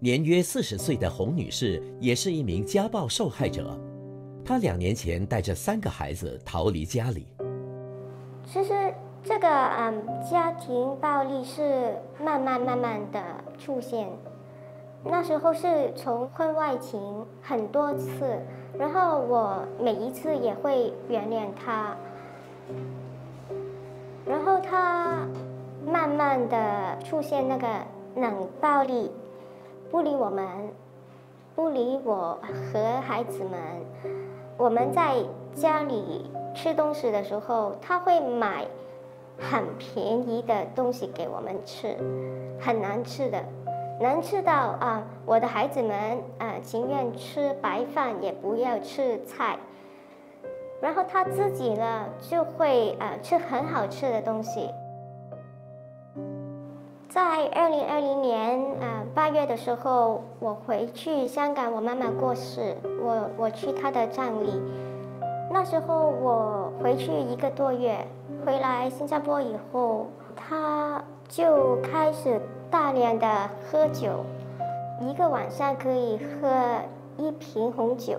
年约四十岁的洪女士也是一名家暴受害者。她两年前带着三个孩子逃离家里。其实这个嗯，家庭暴力是慢慢慢慢的出现。那时候是从婚外情很多次，然后我每一次也会原谅他，然后他慢慢的出现那个冷暴力。不理我们，不理我和孩子们。我们在家里吃东西的时候，他会买很便宜的东西给我们吃，很难吃的，难吃到啊，我的孩子们啊情愿吃白饭也不要吃菜。然后他自己呢就会啊吃很好吃的东西。在二零二零年啊月的时候，我回去香港，我妈妈过世，我我去她的葬礼。那时候我回去一个多月，回来新加坡以后，他就开始大量的喝酒，一个晚上可以喝一瓶红酒，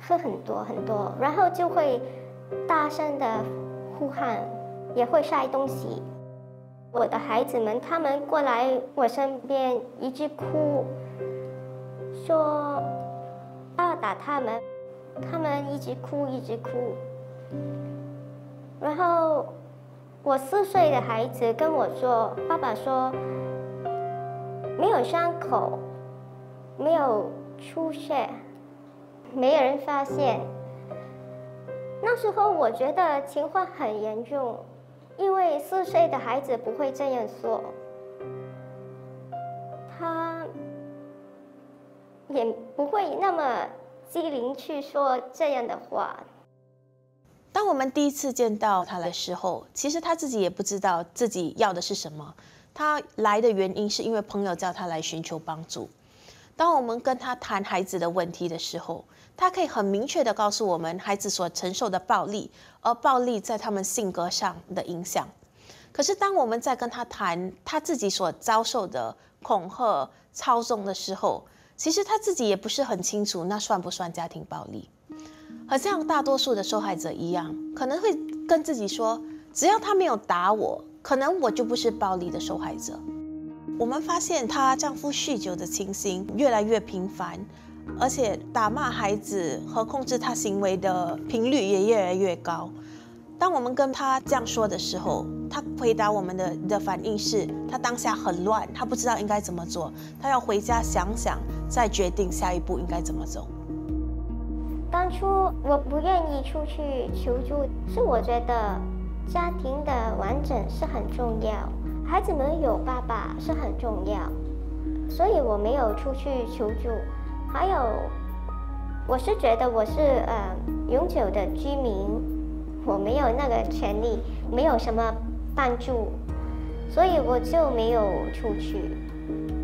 喝很多很多，然后就会大声的呼喊，也会晒东西。我的孩子们，他们过来我身边，一直哭，说爸爸打他们，他们一直哭，一直哭。然后我四岁的孩子跟我说：“爸爸说没有伤口，没有出血，没有人发现。”那时候我觉得情况很严重。因为四岁的孩子不会这样说，他也不会那么机灵去说这样的话。当我们第一次见到他的时候，其实他自己也不知道自己要的是什么。他来的原因是因为朋友叫他来寻求帮助。当我们跟他谈孩子的问题的时候，他可以很明确的告诉我们孩子所承受的暴力，而暴力在他们性格上的影响。可是当我们在跟他谈他自己所遭受的恐吓、操纵的时候，其实他自己也不是很清楚那算不算家庭暴力。和像大多数的受害者一样，可能会跟自己说，只要他没有打我，可能我就不是暴力的受害者。我们发现她丈夫酗酒的情形越来越频繁。而且打骂孩子和控制他行为的频率也越来越高。当我们跟他这样说的时候，他回答我们的的反应是他当下很乱，他不知道应该怎么做，他要回家想想，再决定下一步应该怎么走。当初我不愿意出去求助，是我觉得家庭的完整是很重要，孩子们有爸爸是很重要，所以我没有出去求助。还有，我是觉得我是呃永久的居民，我没有那个权利，没有什么帮助，所以我就没有出去。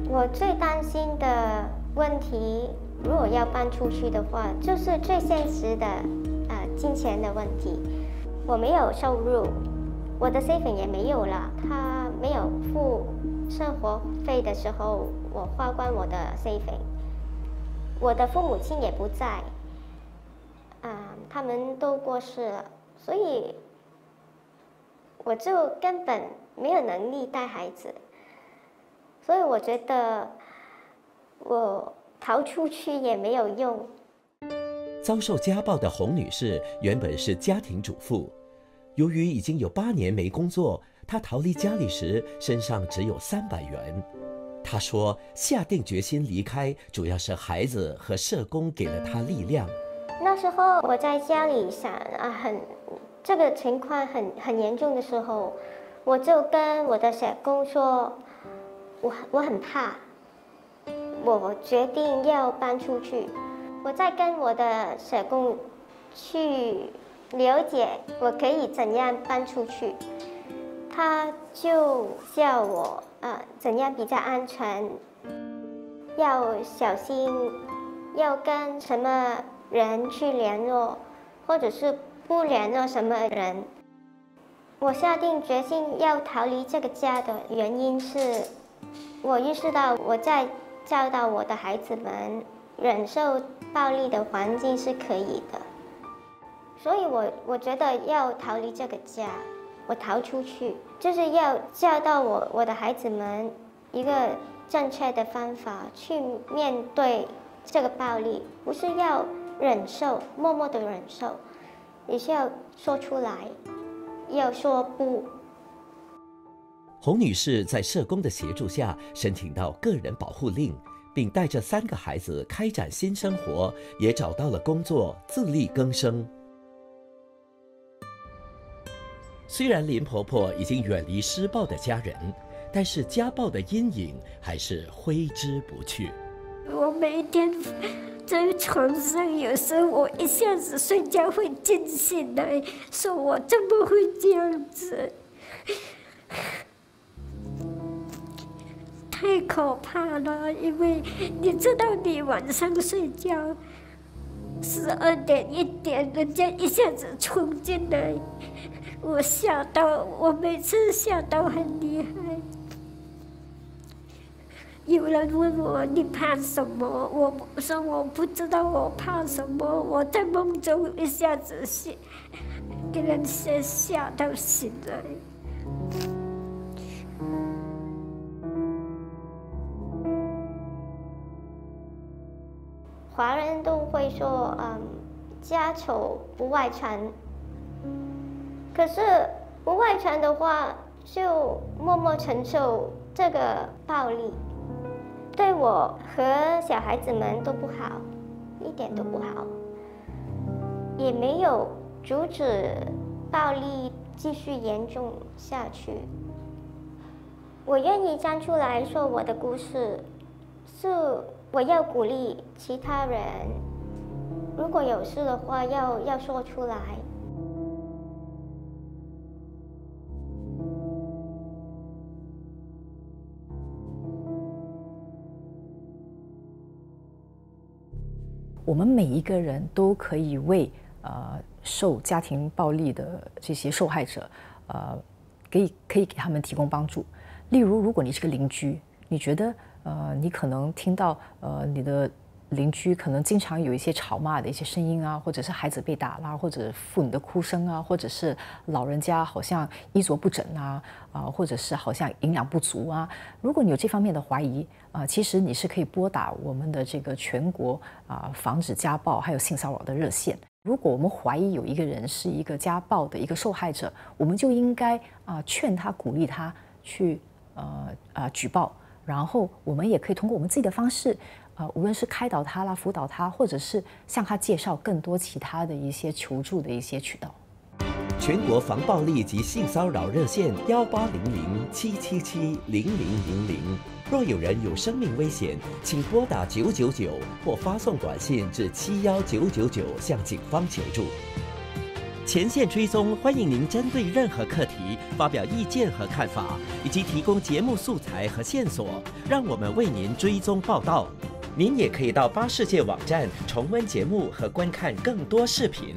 我最担心的问题，如果要搬出去的话，就是最现实的呃金钱的问题。我没有收入，我的 saving 也没有了。他没有付生活费的时候，我花光我的 saving。我的父母亲也不在，啊，他们都过世了，所以我就根本没有能力带孩子，所以我觉得我逃出去也没有用。遭受家暴的洪女士原本是家庭主妇，由于已经有八年没工作，她逃离家里时身上只有三百元。他说：“下定决心离开，主要是孩子和社工给了他力量。那时候我在家里想啊，很这个情况很很严重的时候，我就跟我的社工说，我我很怕，我决定要搬出去。我在跟我的社工去了解我可以怎样搬出去，他就叫我。”啊，怎样比较安全？要小心，要跟什么人去联络，或者是不联络什么人？我下定决心要逃离这个家的原因是，我意识到我在教导我的孩子们忍受暴力的环境是可以的。所以我我觉得要逃离这个家，我逃出去，就是要教导我我的孩子们一个正确的方法去面对这个暴力，不是要忍受，默默的忍受，也是要说出来，要说不。洪女士在社工的协助下申请到个人保护令，并带着三个孩子开展新生活，也找到了工作，自力更生。虽然林婆婆已经远离施暴的家人，但是家暴的阴影还是挥之不去。我每天在床上，有时候我一下子睡觉会惊醒来，说我怎么会这样子？太可怕了，因为你知道，你晚上睡觉，十二点一点，人家一下子冲进来，我吓到，我每次吓到很厉害。有人问我你怕什么，我说我不知道我怕什么，我在梦中一下子吓，给人吓吓到醒来。华人都会说，嗯，家丑不外传。可是不外传的话，就默默承受这个暴力，对我和小孩子们都不好，一点都不好，也没有阻止暴力继续严重下去。我愿意站出来说我的故事，是。我要鼓励其他人，如果有事的话，要要说出来。我们每一个人都可以为呃受家庭暴力的这些受害者，呃，可以可以给他们提供帮助。例如，如果你是个邻居，你觉得？呃，你可能听到呃，你的邻居可能经常有一些吵骂的一些声音啊，或者是孩子被打啦，或者妇女的哭声啊，或者是老人家好像衣着不整啊，啊，或者是好像营养不足啊。如果你有这方面的怀疑啊，其实你是可以拨打我们的这个全国啊防止家暴还有性骚扰的热线。如果我们怀疑有一个人是一个家暴的一个受害者，我们就应该啊劝他、鼓励他去呃啊举报。然后我们也可以通过我们自己的方式，呃，无论是开导他啦、辅导他，或者是向他介绍更多其他的一些求助的一些渠道。全国防暴力及性骚扰热线：幺八零零七七七零零零零。若有人有生命危险，请拨打九九九或发送短信至七幺九九九向警方求助。前线追踪，欢迎您针对任何课题发表意见和看法，以及提供节目素材和线索，让我们为您追踪报道。您也可以到八世界网站重温节目和观看更多视频。